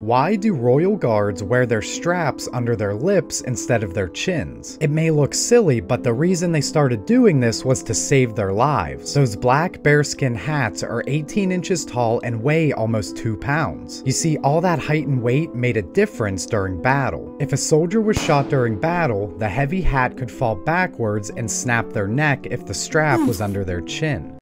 Why do royal guards wear their straps under their lips instead of their chins? It may look silly, but the reason they started doing this was to save their lives. Those black bearskin hats are 18 inches tall and weigh almost 2 pounds. You see, all that height and weight made a difference during battle. If a soldier was shot during battle, the heavy hat could fall backwards and snap their neck if the strap was under their chin.